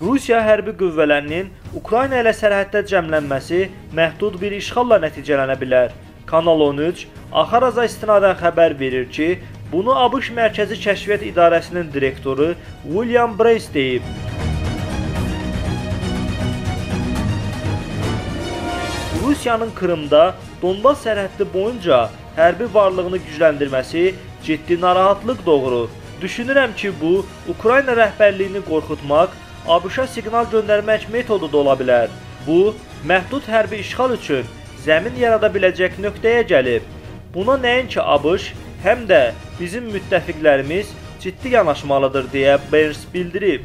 Rusiya hərbi qüvvələrinin Ukrayna ilə sərhəddə cəmlənməsi məhdud bir işğalla nəticələnə bilər. Kanal 13 Axaraza istinadən xəbər verir ki, bunu ABŞ Mərkəzi Kəşfiyyat İdarəsinin direktoru William Brace deyib. Rusiyanın Krımda Donbas sərhəddi boyunca hərbi varlığını gücləndirməsi ciddi narahatlıq doğurur. Düşünürəm ki, bu Ukrayna rəhbərliyini qorxutmaq, ABŞ-a siqnal göndərmək metodu da ola bilər. Bu, məhdud hərbi işğal üçün zəmin yarada biləcək nöqtəyə gəlib. Buna nəinki ABŞ, həm də bizim müttəfiqlərimiz ciddi yanaşmalıdır deyə Burns bildirib.